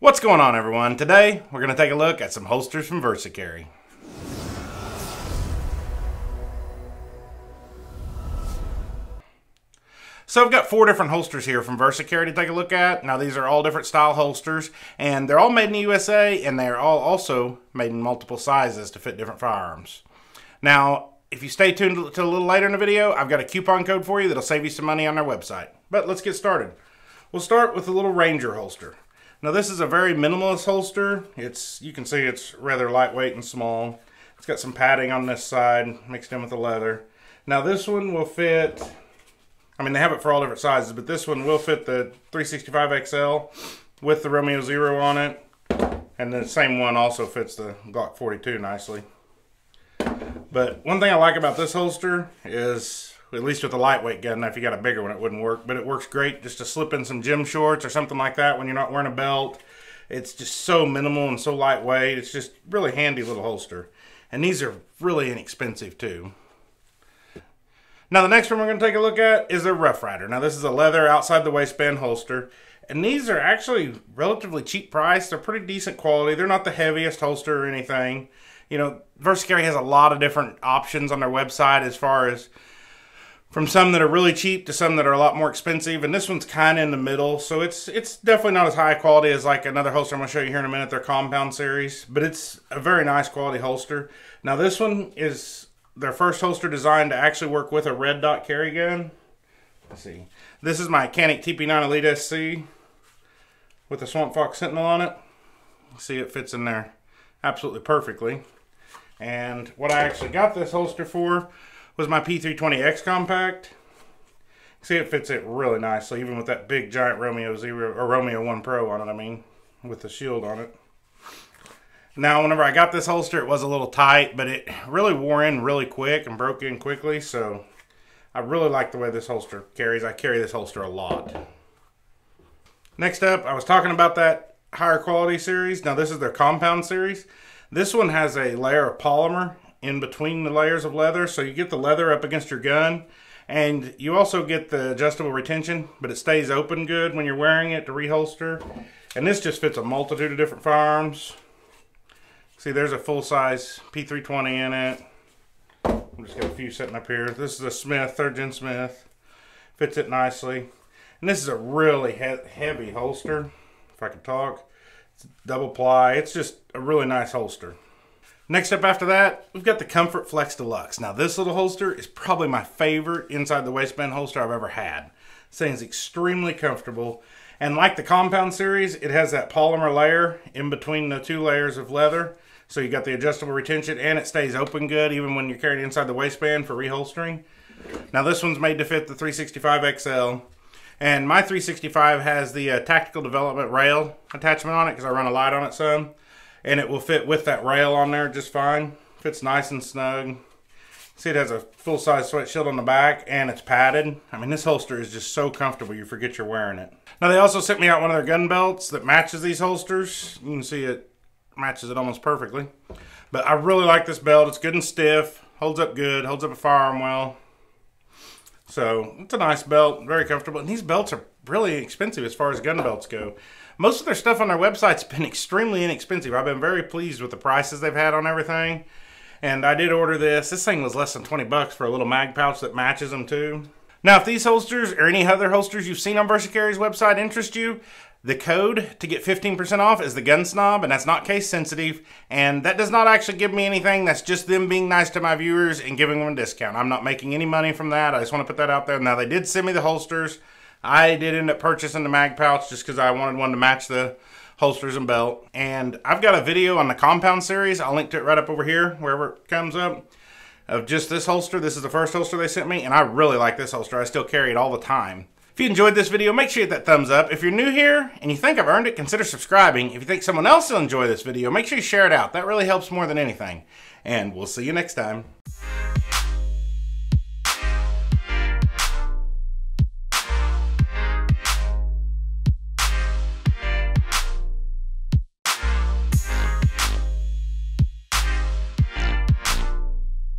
What's going on everyone? Today we're going to take a look at some holsters from VersaCarry. So I've got four different holsters here from VersaCarry to take a look at. Now these are all different style holsters and they're all made in the USA and they're all also made in multiple sizes to fit different firearms. Now if you stay tuned to a little later in the video, I've got a coupon code for you that'll save you some money on their website. But let's get started. We'll start with a little Ranger holster. Now this is a very minimalist holster. It's You can see it's rather lightweight and small. It's got some padding on this side mixed in with the leather. Now this one will fit, I mean they have it for all different sizes, but this one will fit the 365 XL with the Romeo Zero on it. And the same one also fits the Glock 42 nicely. But one thing I like about this holster is at least with a lightweight gun. Now, if you got a bigger one, it wouldn't work, but it works great just to slip in some gym shorts or something like that when you're not wearing a belt. It's just so minimal and so lightweight. It's just really handy little holster. And these are really inexpensive too. Now the next one we're going to take a look at is a Rough Rider. Now this is a leather outside the waistband holster. And these are actually relatively cheap price. They're pretty decent quality. They're not the heaviest holster or anything. You know, VersaCarry has a lot of different options on their website as far as from some that are really cheap to some that are a lot more expensive and this one's kind of in the middle so it's it's definitely not as high quality as like another holster i'm going to show you here in a minute their compound series but it's a very nice quality holster. Now this one is their first holster designed to actually work with a red dot carry gun. Let's see. This is my Canik TP9 Elite SC with a Swamp Fox Sentinel on it. See it fits in there absolutely perfectly. And what I actually got this holster for was my P320X compact. See, it fits it really nicely, even with that big giant Romeo Zero or Romeo One Pro on it. I mean, with the shield on it. Now, whenever I got this holster, it was a little tight, but it really wore in really quick and broke in quickly. So, I really like the way this holster carries. I carry this holster a lot. Next up, I was talking about that higher quality series. Now, this is their compound series. This one has a layer of polymer in between the layers of leather. So you get the leather up against your gun and you also get the adjustable retention, but it stays open good when you're wearing it to reholster. And this just fits a multitude of different firearms. See, there's a full-size P320 in it. I'm just got a few sitting up here. This is a Smith, third gen Smith. Fits it nicely. And this is a really he heavy holster, if I can talk. It's double ply. It's just a really nice holster. Next up after that, we've got the Comfort Flex Deluxe. Now this little holster is probably my favorite inside the waistband holster I've ever had. This thing's extremely comfortable. And like the Compound series, it has that polymer layer in between the two layers of leather. So you got the adjustable retention and it stays open good even when you're carrying inside the waistband for reholstering. Now this one's made to fit the 365 XL. And my 365 has the uh, tactical development rail attachment on it because I run a light on it some and it will fit with that rail on there just fine. Fits nice and snug. See, it has a full-size sweat shield on the back, and it's padded. I mean, this holster is just so comfortable, you forget you're wearing it. Now, they also sent me out one of their gun belts that matches these holsters. You can see it matches it almost perfectly. But I really like this belt. It's good and stiff, holds up good, holds up a firearm well. So, it's a nice belt, very comfortable. And these belts are really expensive as far as gun belts go most of their stuff on their website's been extremely inexpensive. I've been very pleased with the prices they've had on everything. And I did order this. This thing was less than 20 bucks for a little mag pouch that matches them too. Now, if these holsters or any other holsters you've seen on VersaCarry's website interest you, the code to get 15% off is the gun snob, and that's not case sensitive. And that does not actually give me anything. That's just them being nice to my viewers and giving them a discount. I'm not making any money from that. I just want to put that out there. Now, they did send me the holsters. I did end up purchasing the mag pouch just because I wanted one to match the holsters and belt. And I've got a video on the compound series. I'll link to it right up over here, wherever it comes up, of just this holster. This is the first holster they sent me, and I really like this holster. I still carry it all the time. If you enjoyed this video, make sure you hit that thumbs up. If you're new here and you think I've earned it, consider subscribing. If you think someone else will enjoy this video, make sure you share it out. That really helps more than anything. And we'll see you next time.